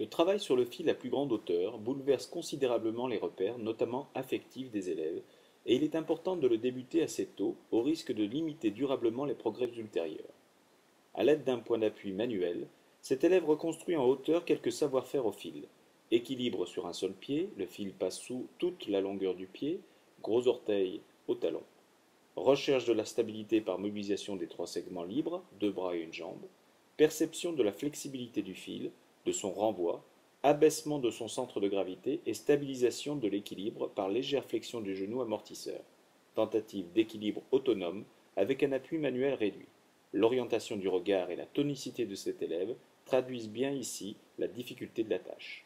Le travail sur le fil à plus grande hauteur bouleverse considérablement les repères, notamment affectifs, des élèves, et il est important de le débuter assez tôt, au risque de limiter durablement les progrès ultérieurs. À l'aide d'un point d'appui manuel, cet élève reconstruit en hauteur quelques savoir-faire au fil. Équilibre sur un seul pied, le fil passe sous toute la longueur du pied, gros orteil au talon. Recherche de la stabilité par mobilisation des trois segments libres, deux bras et une jambe. Perception de la flexibilité du fil, de son renvoi, abaissement de son centre de gravité et stabilisation de l'équilibre par légère flexion du genou amortisseur. Tentative d'équilibre autonome avec un appui manuel réduit. L'orientation du regard et la tonicité de cet élève traduisent bien ici la difficulté de la tâche.